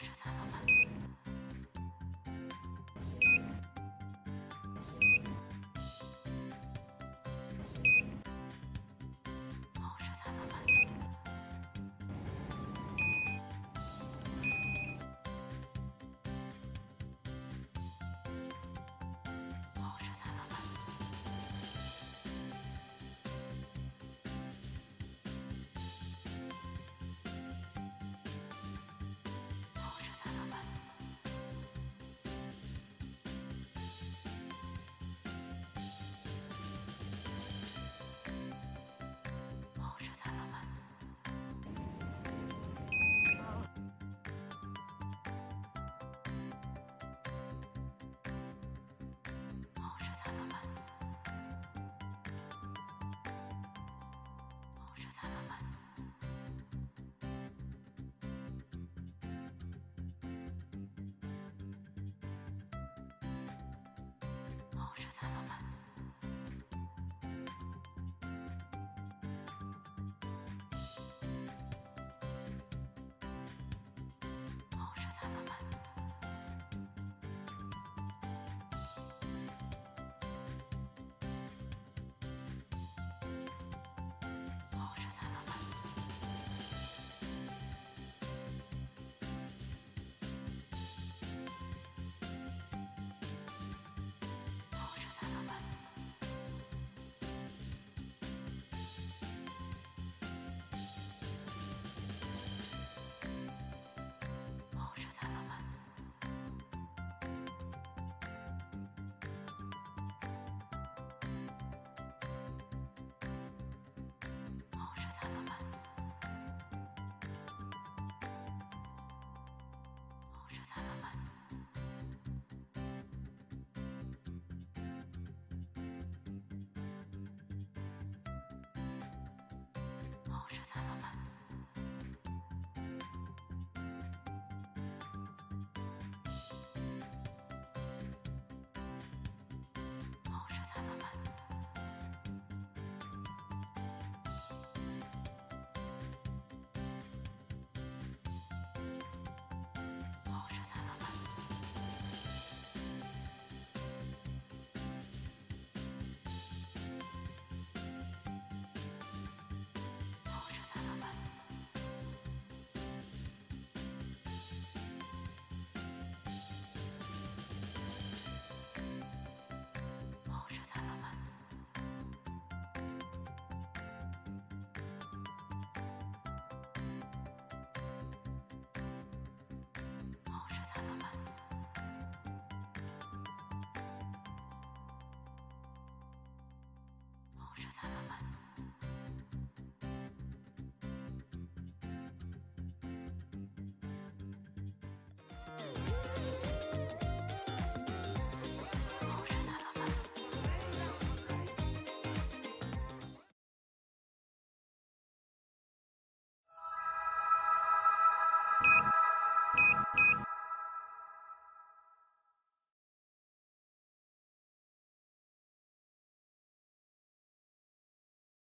我是。